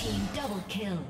Team double kill.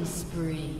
Killing spree.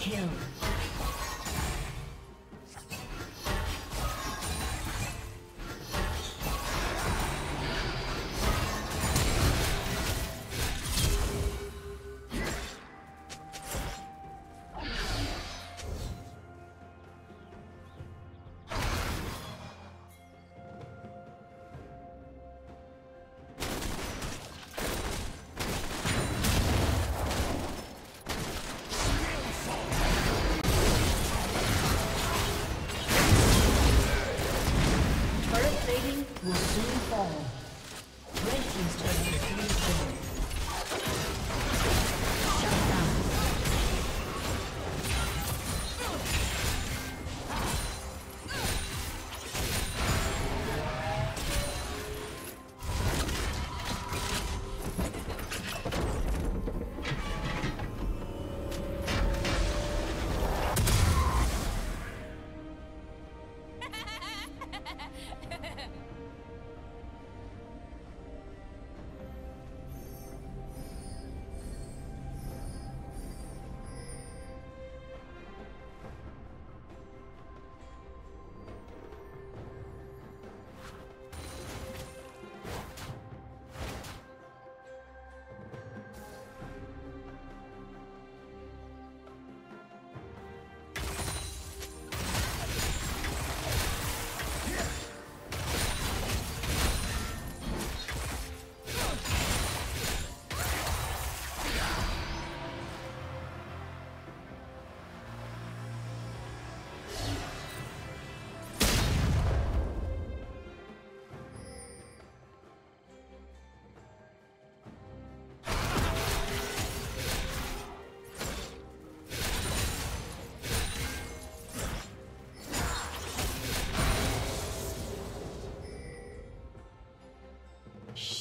Kill.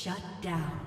Shut down.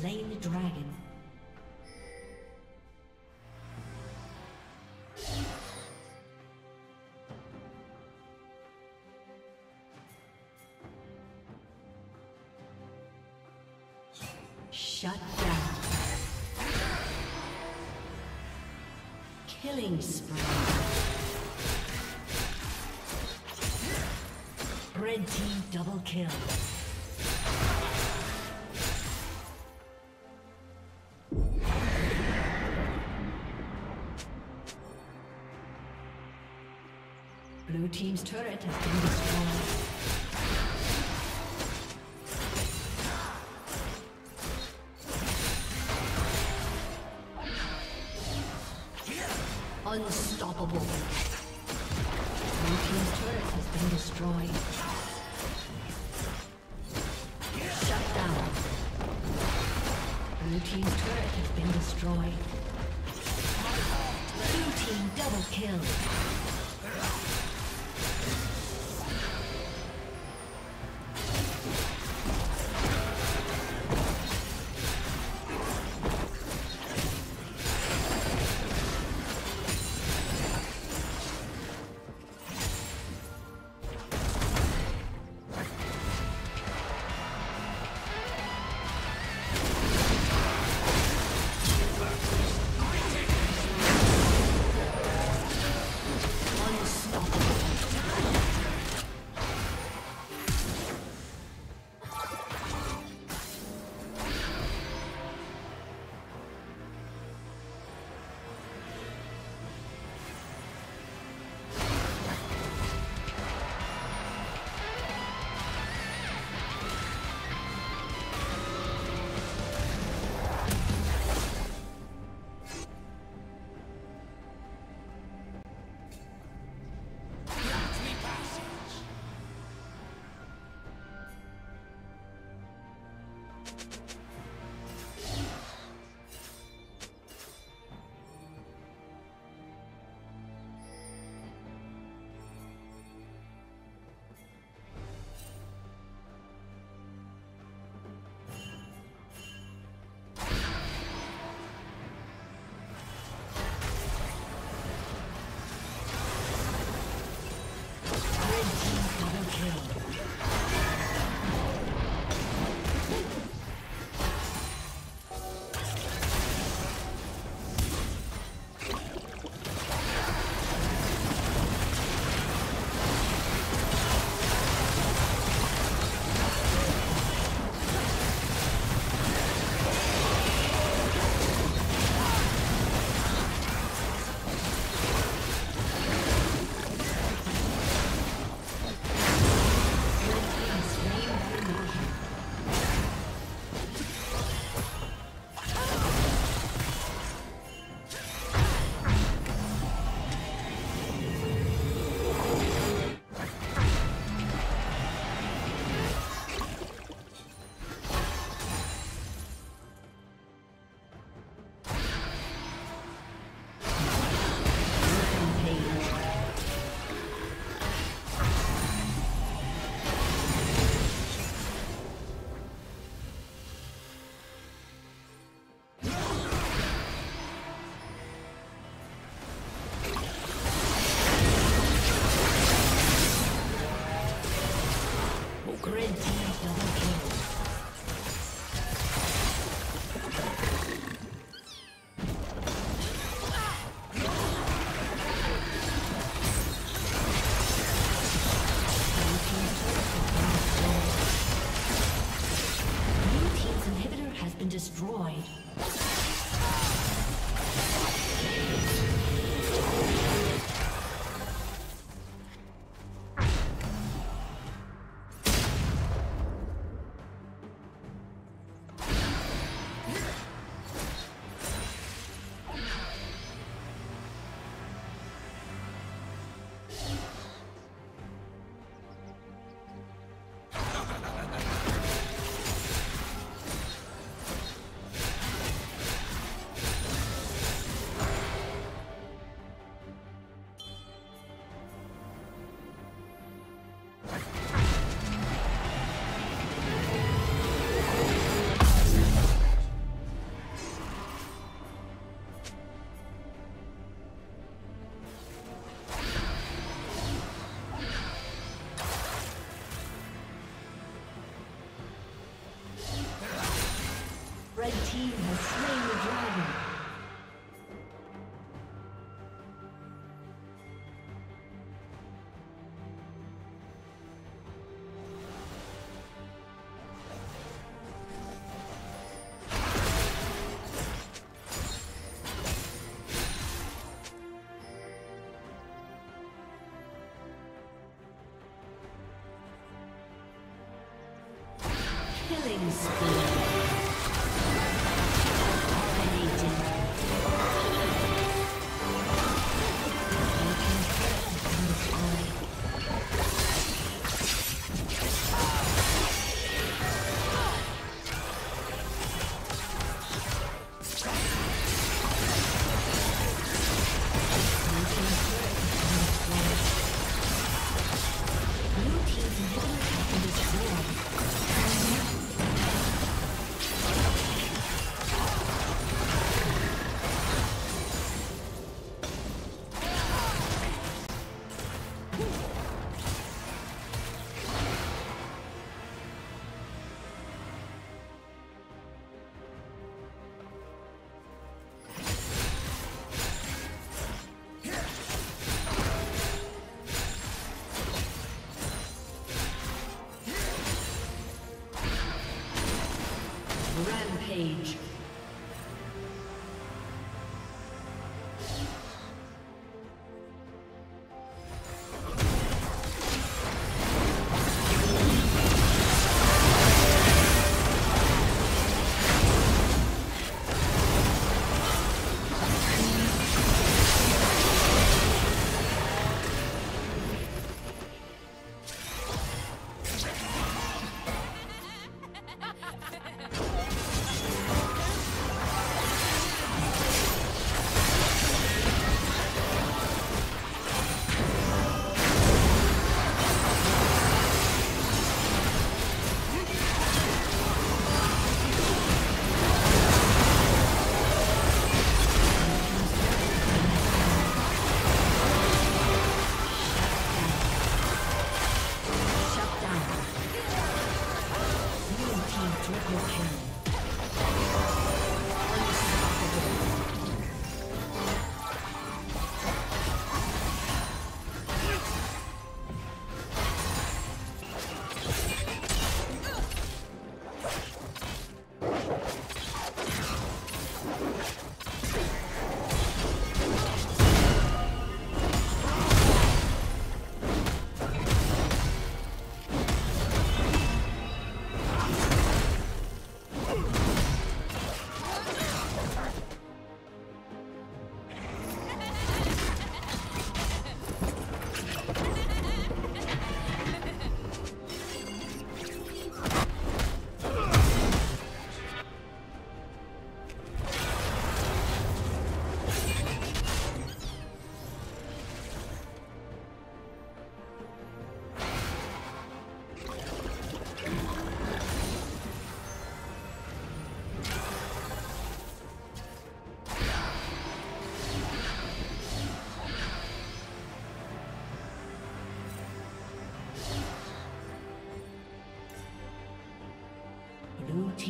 Slain the dragon. Shut down. Killing spree. Red team double kill. Team's turret has been destroyed. Unstoppable. Blue team's turret has been destroyed. Shut down. Blue team's turret has been destroyed. Blue team double kill. Killing Age.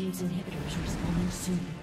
Rampage. team's inhibitors responding soon.